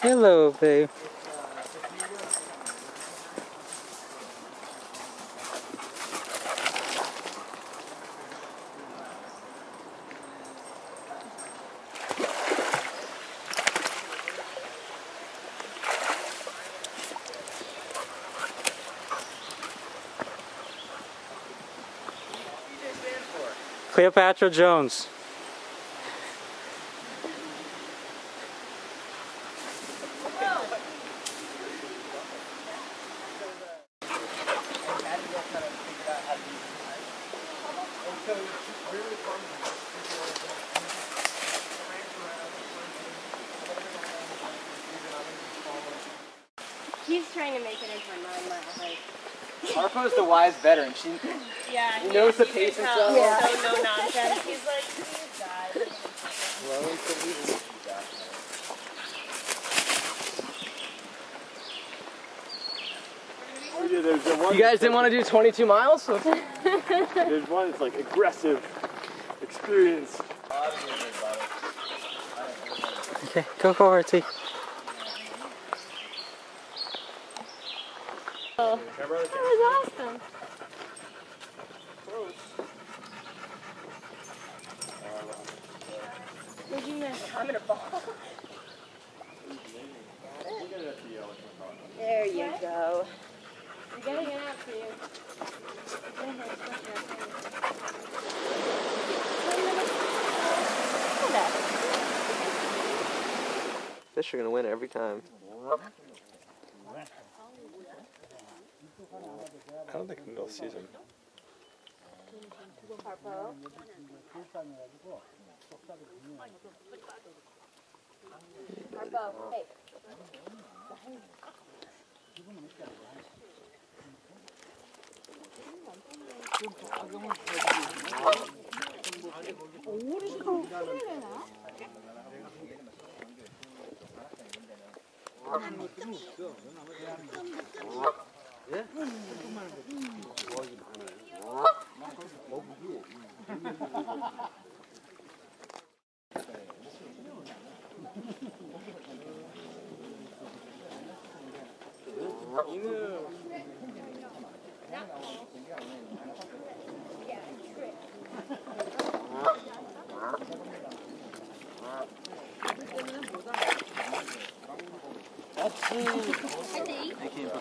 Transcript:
Hello, babe. Cleopatra Jones. He's trying to make it into a nine mile hike. Harpo's the wise veteran. She Yeah, He knows the you pace can and stuff. Yeah. So no nonsense. He's like, please God. There's the one, You guys didn't want to do 22 miles? there's one that's like aggressive experience. Okay, go go RT. Oh, that was awesome. What'd you miss? I'm in a ball. There you go. I'm getting it out for you. Fish are gonna win every time. I don't think middle season. Hey. 아, 이는 That's. Uh,